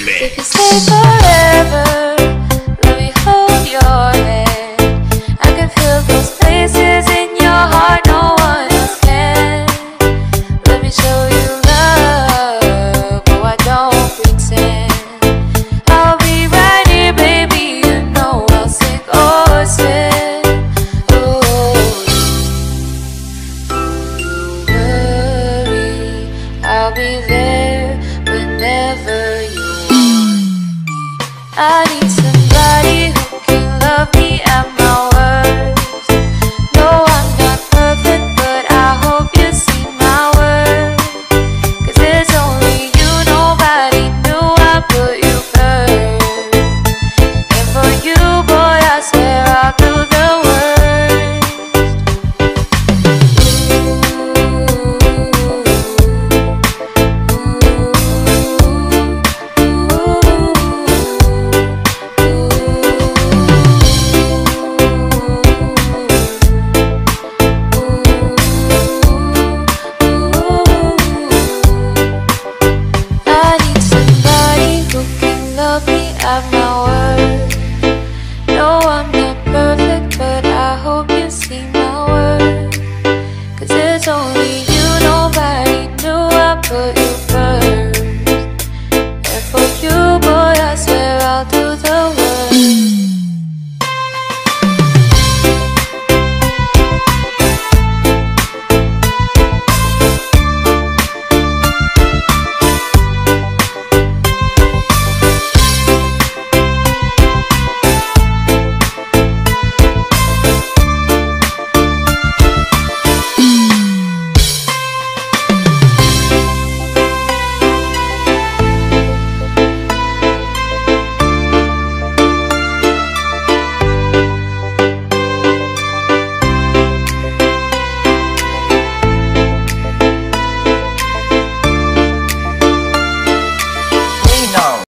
baby. I need